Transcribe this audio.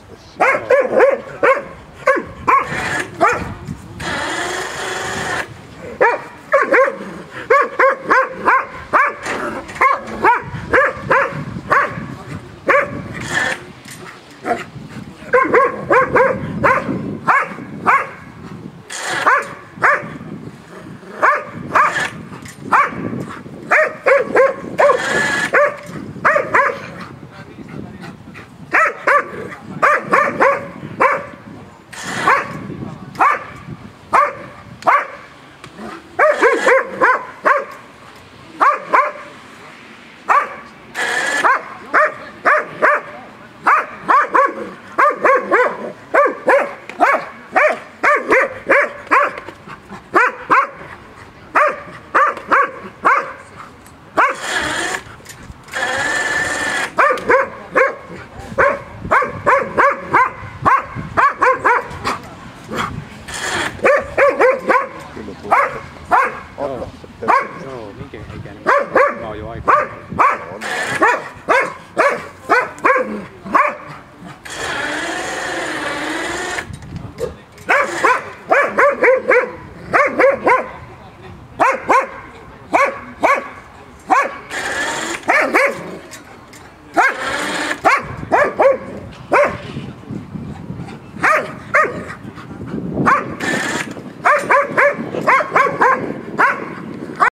Jesus. Joo, minkä ikäinen? Mä oon jo aika.